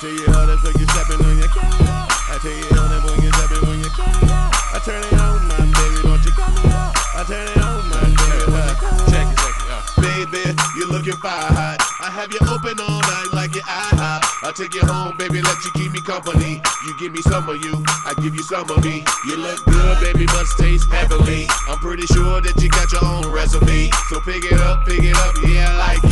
tell you how that fucking stepping on your carry. I tell you how that fucking stepping on your carry. I turn it on, my baby, don't you call me up. I turn it on, my baby, uh, check it, check it, uh. Baby, you looking fire hot. I have you open all night like your IHOP. I take you home, baby, let you keep me company. You give me some of you, I give you some of me. You look good, baby, must taste heavenly. I'm pretty sure that you got your own recipe. So pick it up, pick it up, yeah, I like it.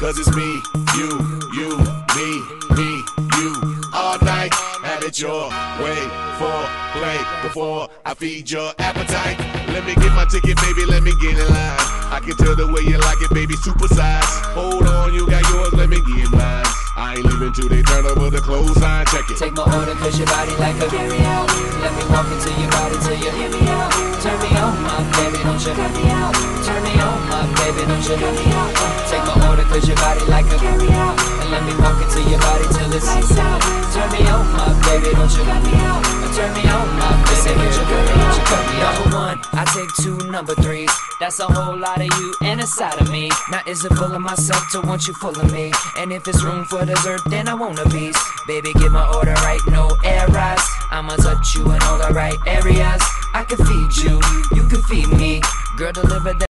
Cause it's me, you, you, me, me, you. All night, have it your way for play before I feed your appetite. Let me get my ticket, baby, let me get in line. I can tell the way you like it, baby, super size. Hold on, you got yours, let me get mine. I ain't leaving till they turn over the clothesline, check it. Take my order cause your body like a carry out Let me walk into your body till you hear me out Turn me on my baby, don't you cut me out Turn me on my baby, don't you cut me out Cause your body like a carry out And let me walk into your body till it's out Turn me on my baby, don't you cut me out Turn me on my baby, don't you cut me out Number one, I take two number threes That's a whole lot of you and a side of me Now is it full of myself to want you full of me And if it's room for dessert then I want a piece Baby get my order right, no errors I'ma touch you in all the right areas I can feed you, you can feed me Girl deliver that